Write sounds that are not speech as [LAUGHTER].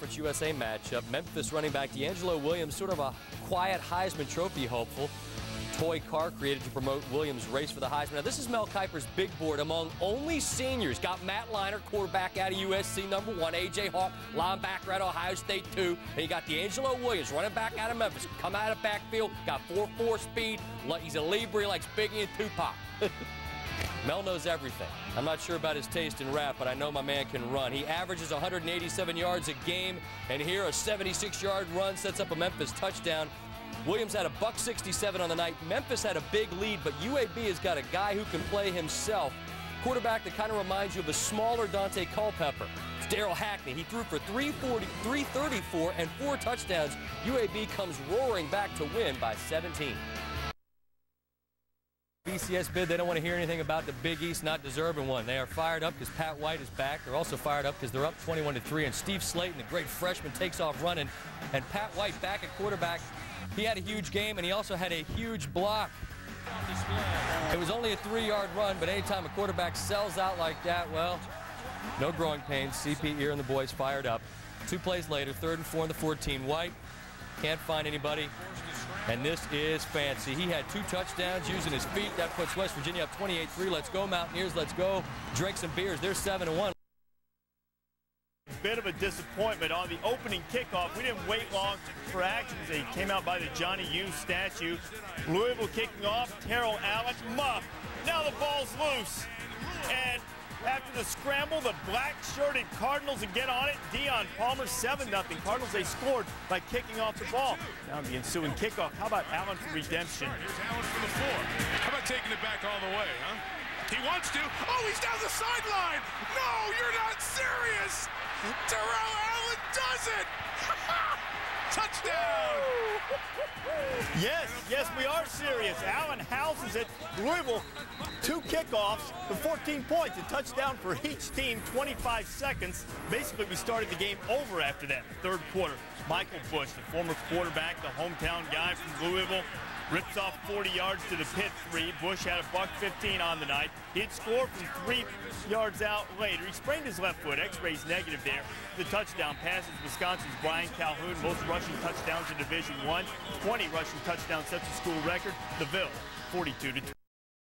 Conference USA matchup. Memphis running back DeAngelo Williams, sort of a quiet Heisman Trophy hopeful. Toy car created to promote Williams' race for the Heisman. Now, this is Mel Kiper's big board among only seniors. Got Matt Leinart, quarterback out of USC, number one. A.J. Hawk, linebacker out of Ohio State, two. And you got DeAngelo Williams, running back out of Memphis. Come out of backfield, got 4-4 speed. He's a Libra, likes Biggie and Tupac. [LAUGHS] Mel knows everything. I'm not sure about his taste in rap, but I know my man can run. He averages 187 yards a game, and here a 76-yard run sets up a Memphis touchdown. Williams had a buck 67 on the night. Memphis had a big lead, but UAB has got a guy who can play himself. Quarterback that kind of reminds you of a smaller Daunte Culpepper. It's Darrell Hackney. He threw for 340, 334 and four touchdowns. UAB comes roaring back to win by 17. BCS bid, they don't want to hear anything about the Big East not deserving one. They are fired up because Pat White is back. They're also fired up because they're up 21 to 3. And Steve Slaton, the great freshman, takes off running. And Pat White back at quarterback. He had a huge game and he also had a huge block. It was only a three-yard run, but anytime a quarterback sells out like that, well, no growing pains. CP Ear and the boys fired up. Two plays later, third and four in the 14. White can't find anybody. And this is fancy. He had two touchdowns using his feet. That puts West Virginia up 28-3. Let's go, Mountaineers. Let's go. Drink some beers. They're 7-1. Bit of a disappointment on the opening kickoff. We didn't wait long for action. They came out by the Johnny U statue. Louisville kicking off. Terrell Allen, muff. Now the ball's loose. And after the scramble, the black-shirted Cardinals and get on it. Dion Palmer, 7-0. Cardinals, they scored by kicking off the ball. Now the ensuing kickoff. How about Allen for redemption? Here's Allen for the four. How about taking it back all the way, huh? He wants to. Oh, he's down the sideline. No, you're not serious. Terrell Allen does it. [LAUGHS] Touchdown! [LAUGHS] Yes, yes, we are serious. Allen houses it. Louisville, two kickoffs for 14 points. A touchdown for each team, 25 seconds. Basically, we started the game over after that, third quarter. Michael Bush, the former quarterback, the hometown guy from Louisville, rips off 40 yards to the Pitt three. Bush had a buck 15 on the night. He'd score from three yards out later. He sprained his left foot. X-rays negative there. The touchdown passes Wisconsin's Brian Calhoun. Most rushing touchdowns in Division One. 20 rushing touchdowns sets a school record. The Ville, 42 to 2.